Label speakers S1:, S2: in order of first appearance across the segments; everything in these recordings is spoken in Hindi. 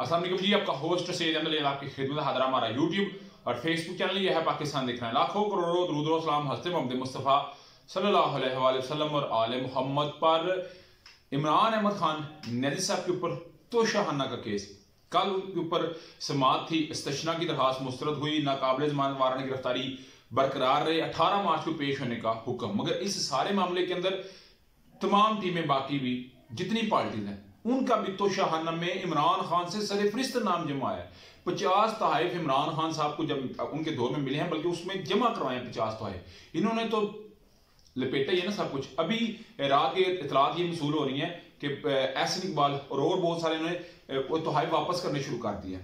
S1: असलम जी, आपका होस्ट सैद से आपकी खिदमत हाजर हमारा यूट्यूब और फेसबुक चैनल यह है पाकिस्तान देखना। है लाखों करोड़ों दरुदोसलाम हँसते मोहम्मद मुस्तफ़ा सल्लल्लाहु अलैहि वसल्लम और आल मोहम्मद पर। इमरान अहमद खान नदी साहब के ऊपर तोशाहाना का केस। कल उनके ऊपर समात थी, इस्तशना की दरखास्त मुस्तरद हुई, नाकाबले जमानत वारन गिरफ्तारी बरकरार रहे 18 मार्च को पेश होने का हुक्म। मगर इस सारे मामले के अंदर तमाम टीमें बाकी भी जितनी पार्टीज़ हैं उनका भी तो शाहाना में इमरान खान से सरफरिस्त नाम जमा है। पचास तहफ इमरान खान साहब को जब उनके दौर में मिले हैं, बल्कि उसमें जमा करवाए पचास तहफ इन्होंने तो लपेटा ही है ना सब कुछ। अभी रात के इतलात ये मसूल हो रही है कि एहसन इकबाल और और बहुत सारे इन्होंने वो तोहफ वापस करने शुरू कर दिया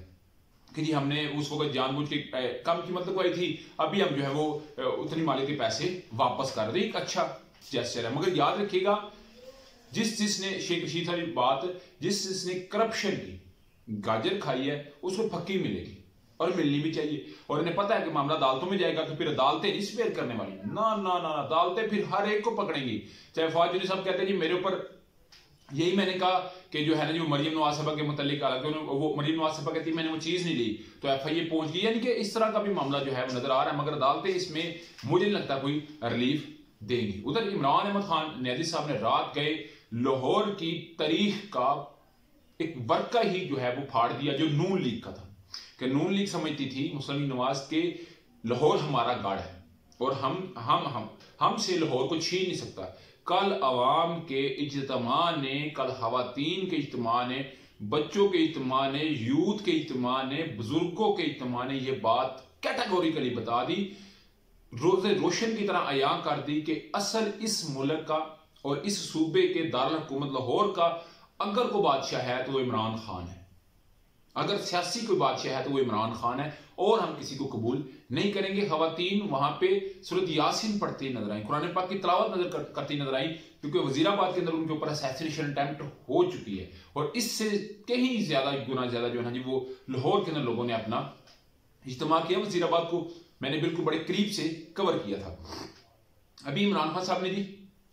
S1: कि जी हमने उस वक्त जानबूझ के कम कीमत लगवाई थी, अभी हम जो है वो उतनी माली के पैसे वापस कर रहे एक अच्छा जेस्टर है। मगर याद रखिएगा जिस जिसने शेख रशीद वाली बात, जिस जिसने करप्शन की, गाजर खाई है, उसको पक्की मिलेगी और मिलनी भी चाहिए। और इन्हें पता है कि मामला अदालतों में जाएगा तो फिर अदालतें रिस्पेयर करने वाली ना ना ना अदालतें फिर हर एक को पकड़ेंगी। चाहे फौज साहब कहते हैं, जी, मेरे ऊपर यही मैंने कहा कि जो है ना, जो मरियम नवाज़ सभा के मुतलिक वो मरियम नवाज़ सभा कहती मैंने वो चीज़ नहीं ली। तो एफ़ आई ए पहुँच गई। यानी कि इस तरह का भी मामला जो है नज़र आ रहा है। मगर अदालतें इसमें, मुझे नहीं लगता कोई रिलीफ देंगी। उधर इमरान अहमद खान नैदी साहब ने रात गए लाहौर की तारीख का एक वर्का ही जो है वो फाड़ दिया, जो नून लीग का था। कि नून लीग समझती थी मुसलिम नवाज़ के लाहौर हमारा गढ़ है और हम हम हम हमसे लाहौर को छीन नहीं सकता। कल आवाम के इजतम ने, कल खातन के इजतमा ने, बच्चों के इजतमा ने, यूथ के इजतमा ने, बुज़ुर्गों के इजतमा ने यह बात कैटेगोरिकली बता दी। रोज़े रोशन की तरह अया कर दी कि असल इस मुल्क का और इस सूबे के दारकूमत लाहौर का अगर कोई बादशाह है तो वो इमरान खान है। अगर सियासी कोई बादशाह है तो वो इमरान खान है और हम किसी को कबूल नहीं करेंगे। खातन वहाँ पे सूरत यासिन पढ़ती नज़र आई कुरान पाक की तलावत नज़र कर, करती नज़र आई क्योंकि वजीराबाद के अंदर उनके ऊपर असैसिनेशन अटैम्प्ट हो चुकी है और इससे कहीं ज़्यादा गुना ज़्यादा जो है ना जी वो लाहौर के अंदर लोगों ने अपना इज्तम किया। वजीराबाद को मैंने बिल्कुल बड़े करीब से कवर किया था। अभी इमरान खान साहब ने जी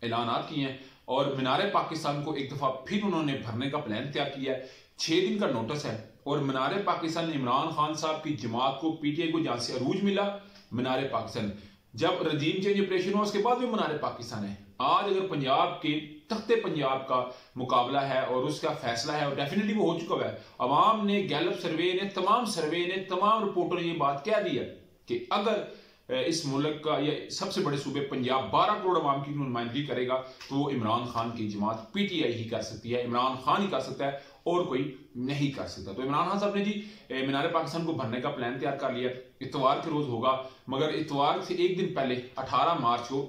S1: ऐलान किए हैं और मीनार पाकिस्तान को एक दफ़ा फिर उन्होंने भरने का प्लान तैयार किया है। छह दिन का नोटिस है और मीनार पाकिस्तान इमरान खान साहब की जमात को पीटीआई को जहाँ से अरूज मिला, मीनार पाकिस्तान। जब रजीम चेंज ऑपरेशन हुआ, उसके बाद भी मीनार पाकिस्तान है। आज अगर पंजाब के तख्ते पंजाब का मुकाबला है और उसका फैसला है, और डेफिनेटली वो हो चुका है, अवाम ने गैलप सर्वे ने, तमाम सर्वे ने, तमाम रिपोर्टों ने ये बात कह दी है कि अगर इस मुल्क का या सबसे बड़े सूबे पंजाब बारह करोड़ अवाम की नुमाइंदगी करेगा तो वो इमरान खान की जमात पी टी आई ही कर सकती है, इमरान खान ही कर सकता है, और कोई नहीं कर सकता। तो इमरान खान साहब ने जी मीनार पाकिस्तान को भरने का प्लान तैयार कर लिया। इतवार के रोज होगा, मगर इतवार से एक दिन पहले, अठारह मार्च को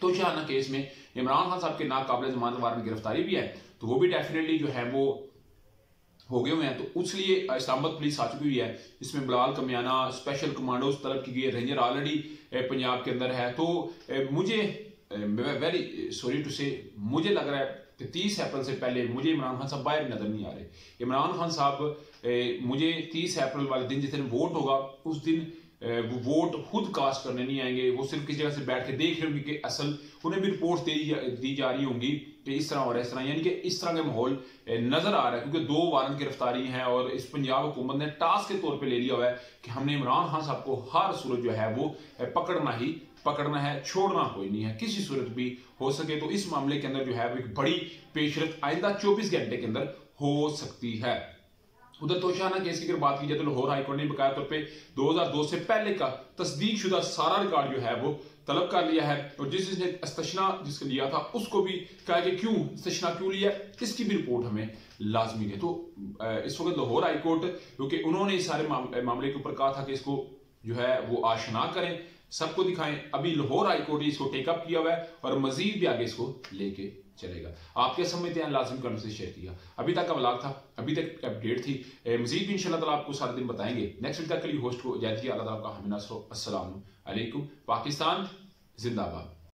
S1: तो शाहाना केस में इमरान खान साहब के नाकाबले जमानत वारंट गिरफ्तारी भी है तो वो भी डेफिनेटली जो है वो हो गए हुए हैं। तो उसलिए इस्लामाबाद पुलिस आ चुकी हुई है। इसमें बिलाल कमियाना स्पेशल कमांडोज तलब की गई है। रेंजर ऑलरेडी पंजाब के अंदर है। तो मुझे वेरी सॉरी टू से मुझे लग रहा है कि तीस अप्रैल से पहले मुझे इमरान खान साहब बाहर नज़र नहीं आ रहे। इमरान खान साहब मुझे तीस अप्रैल वाले दिन जिस दिन वोट होगा, उस दिन वो वोट खुद कास्ट करने नहीं आएँगे। वो सिर्फ़ किसी जगह से बैठ के देख रहे होंगे कि असल उन्हें भी रिपोर्ट दे दी जा रही होंगी कि इस तरह और इस तरह। यानी कि इस तरह का माहौल नज़र आ रहा है, क्योंकि दो वारंट गिरफ्तारी हैं और इस पंजाब हुकूमत ने टास्क के तौर पर ले लिया हुआ है कि हमने इमरान खान साहब को हर सूरत जो है वो पकड़ना ही पकड़ना है, छोड़ना कोई नहीं है। किसी सूरत भी हो सके तो इस मामले के अंदर जो है एक बड़ी पेशरत आइंदा चौबीस घंटे के अंदर हो सकती है। उधर तोशाना केस की अगर बात की जाए तो लाहौर हाईकोर्ट ने बकाया तौर पर 2002 से पहले का तस्दीक शुदा सारा रिकॉर्ड जो है वो तलब कर लिया है। और जिस जिसने इस्तशना जिसको लिया था, उसको भी कहा कि क्यों इस्तशना क्यों लिया इसकी भी रिपोर्ट हमें लाजमी है। तो इस वक्त लाहौर हाईकोर्ट क्योंकि उन्होंने इस सारे मामले के ऊपर कहा था कि इसको जो है वो आशना करें, सबको दिखाएँ। अभी लाहौर हाईकोर्ट ने इसको टेकअप किया हुआ है और मजीद भी आगे इसको लेके चलेगा। आप क्या समझते हैं लाजम करने से शेयर किया। अभी तक का ब्लॉग था, अभी तक अपडेट थी। मजीद भी इंशाल्लाह आपको सारा दिन बताएँगे। नेक्स्ट वीक तक के लिए होस्ट को जैती अल्लाह का हमिन असल पाकिस्तान, जिंदाबाद।